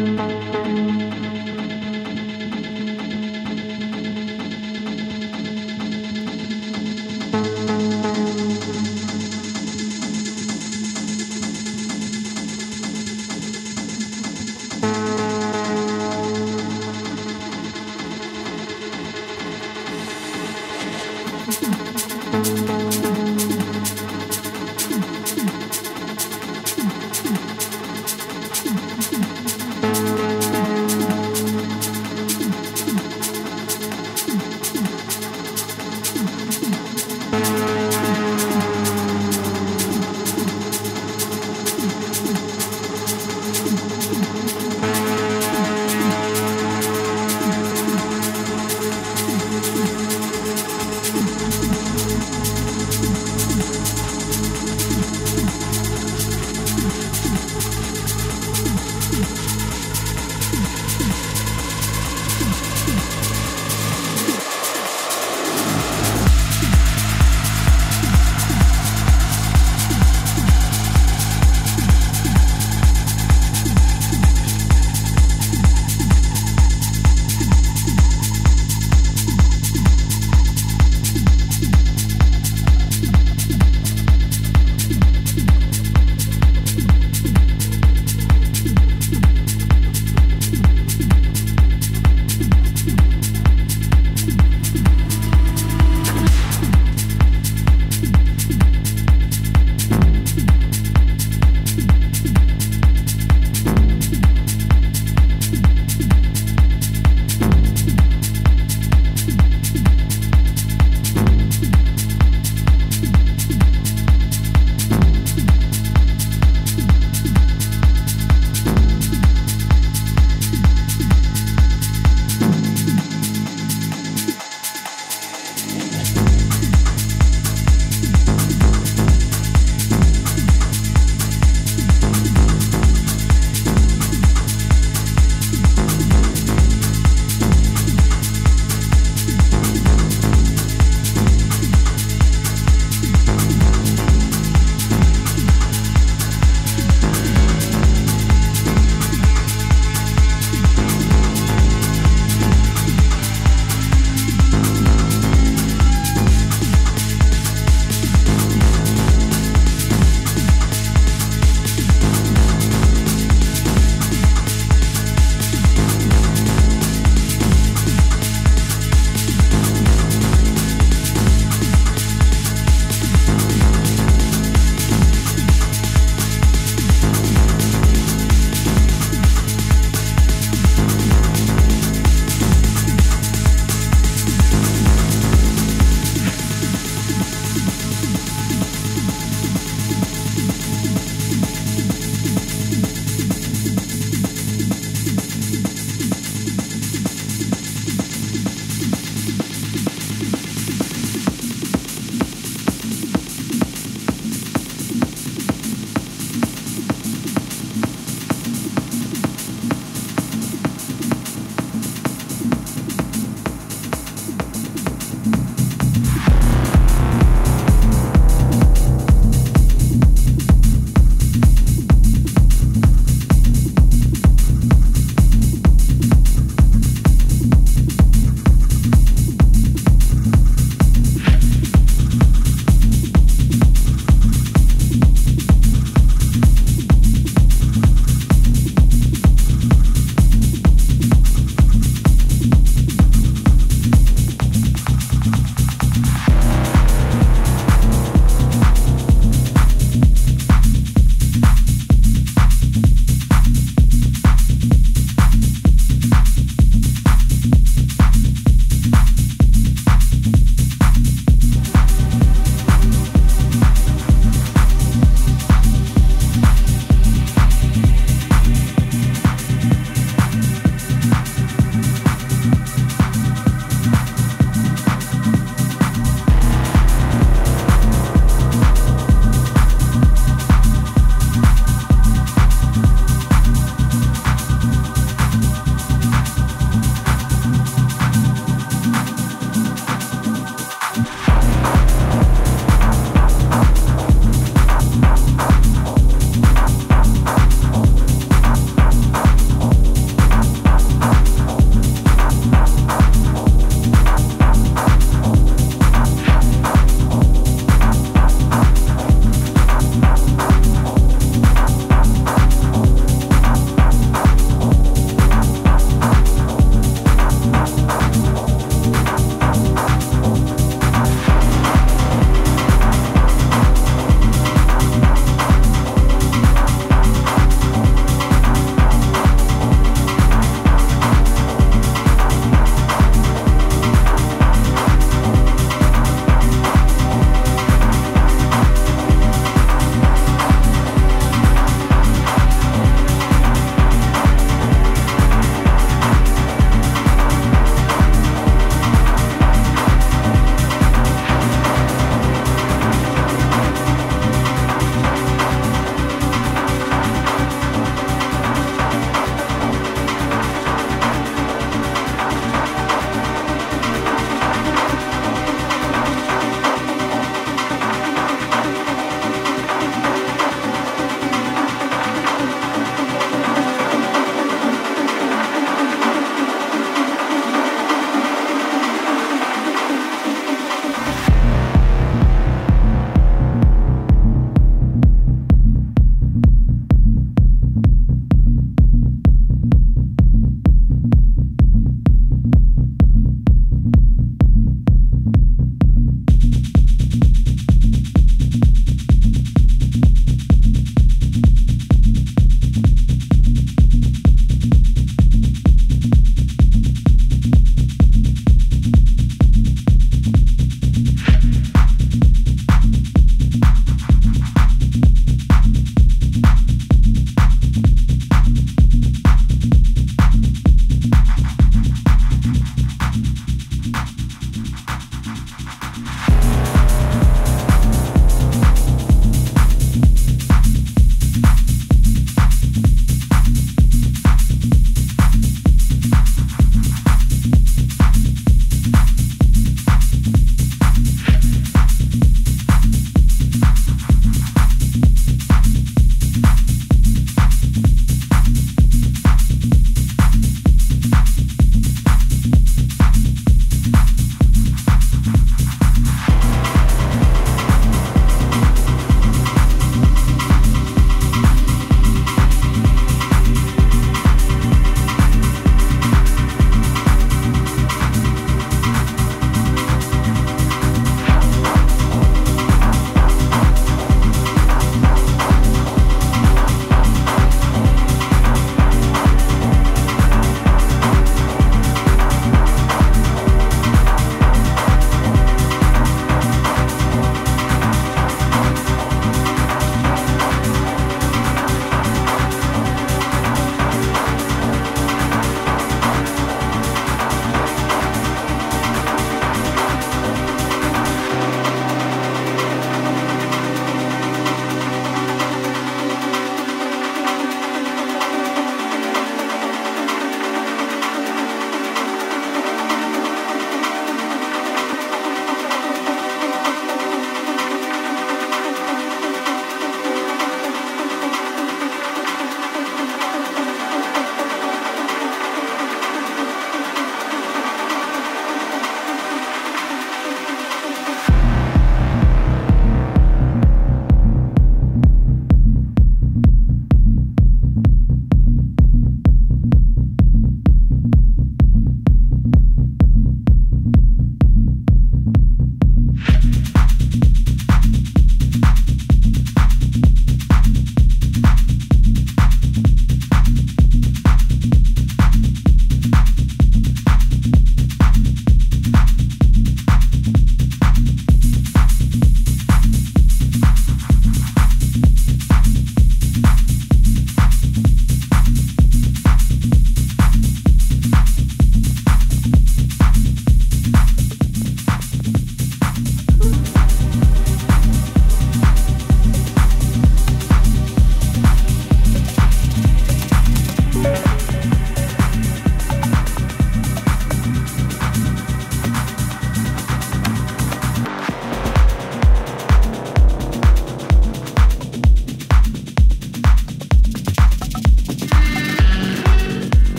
Música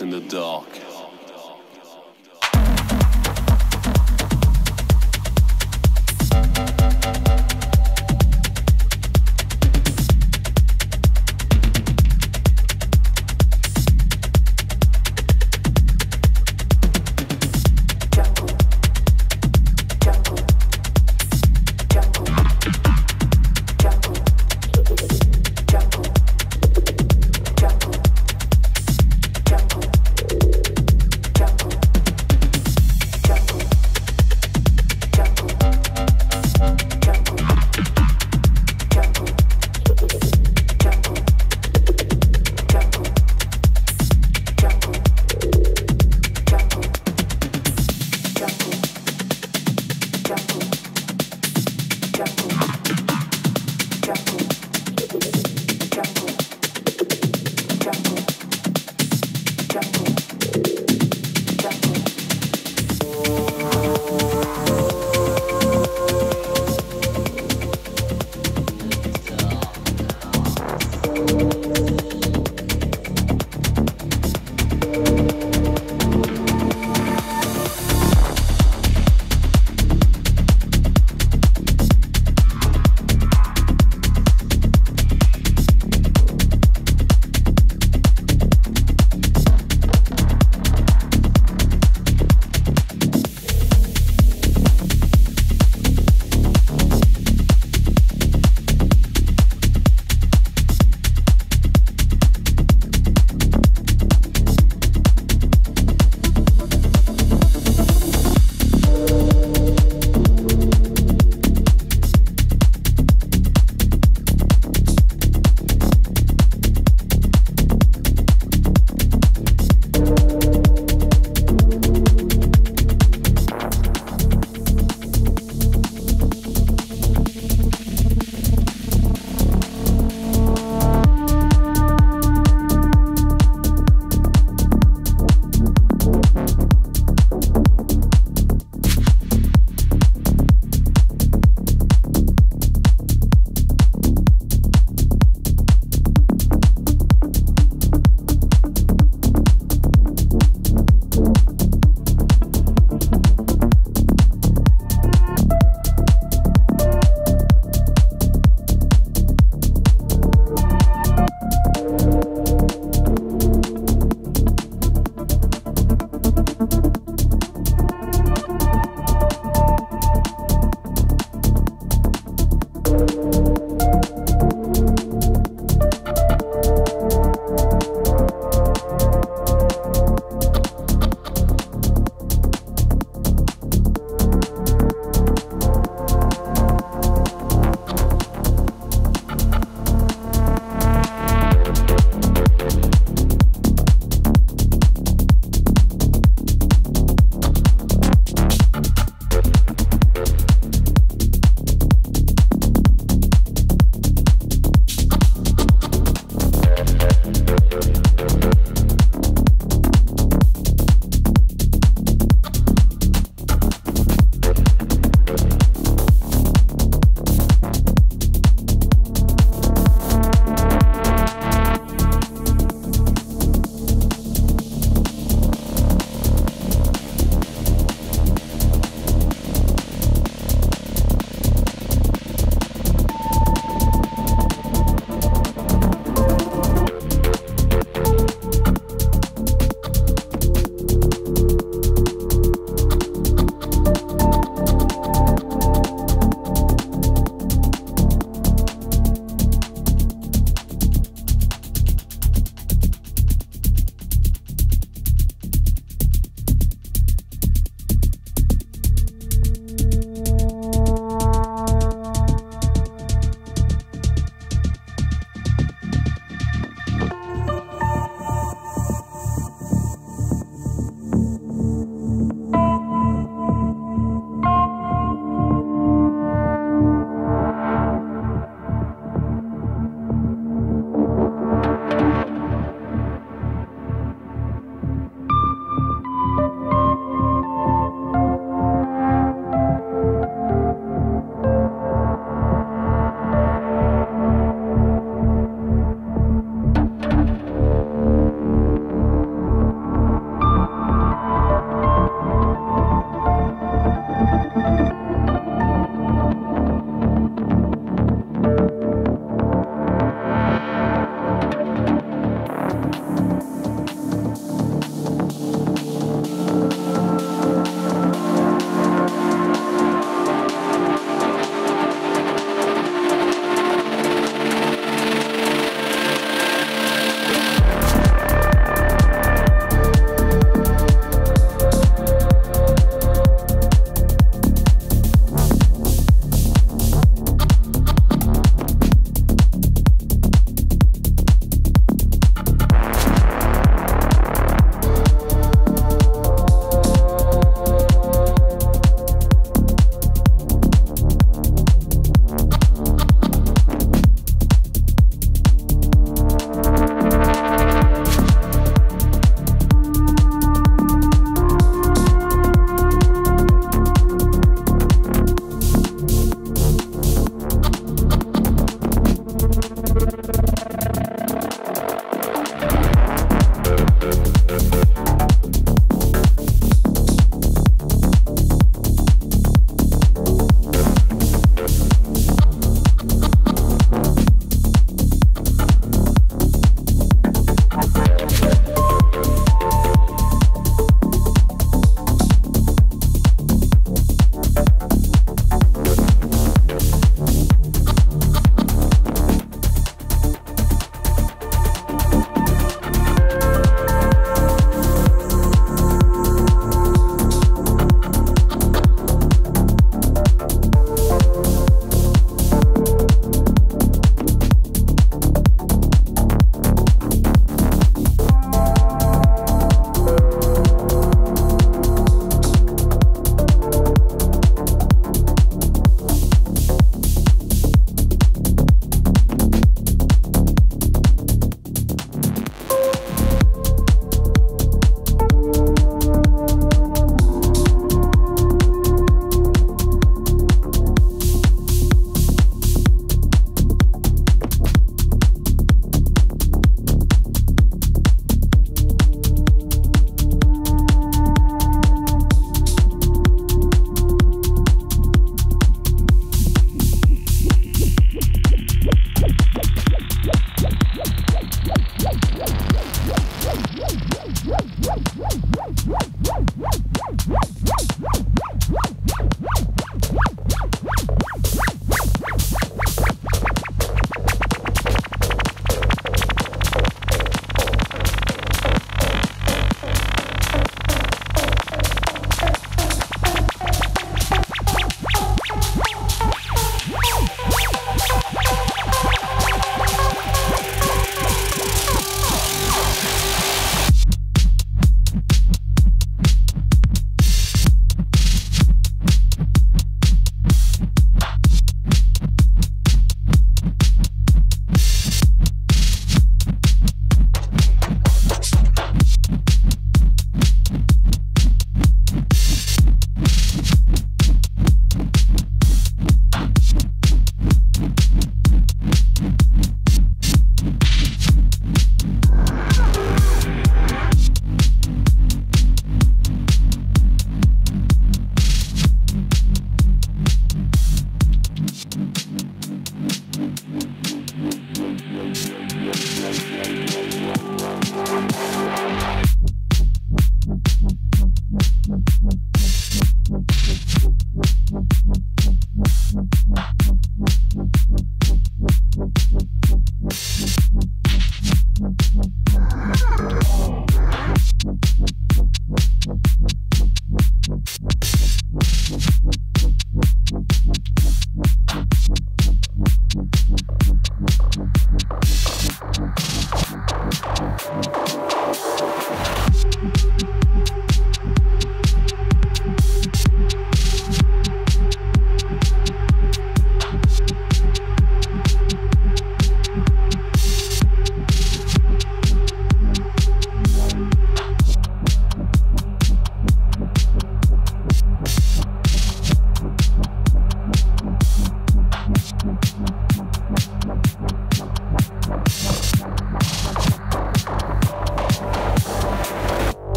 in the dark.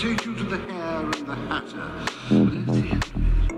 take you to the hare and the hatter. Mm-hmm.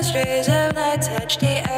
First rays of light touch the